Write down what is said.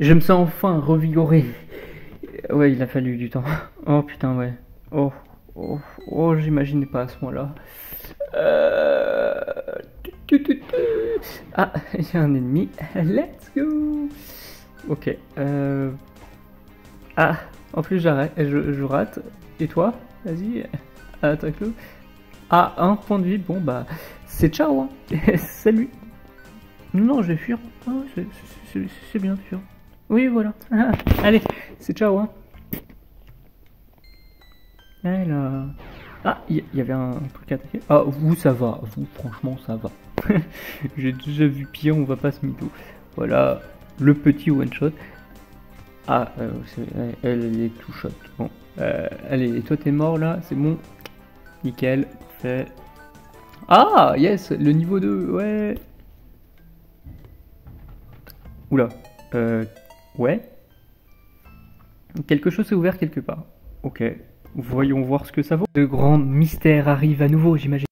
Je me sens enfin revigoré. Ouais, il a fallu du temps. Oh putain, ouais. Oh, oh, oh, j'imaginais pas à ce moment-là. Euh... Ah, a un ennemi. Let's go. Ok. Euh... Ah, en plus j'arrête, je, rate. Et toi? Vas-y, attaque-le. Ah, un point de vie. Bon bah, c'est ciao. Hein. Salut. Non, je vais fuir. Oh, c'est bien de fuir. Oui, voilà. allez, c'est ciao. Hein. là. Ah, il y, avait un truc à attaquer. Ah, vous, ça va. Vous, franchement, ça va. J'ai déjà vu pire, on va pas se mytho. Voilà, le petit one-shot. Ah, euh, elle, est tout shot. Bon, euh, allez, toi t'es mort là, c'est bon. Nickel, fait. Ah, yes, le niveau 2, ouais. Oula, euh, ouais. Quelque chose s'est ouvert quelque part. Ok, voyons voir ce que ça vaut. Le grand mystère arrive à nouveau, j'imagine.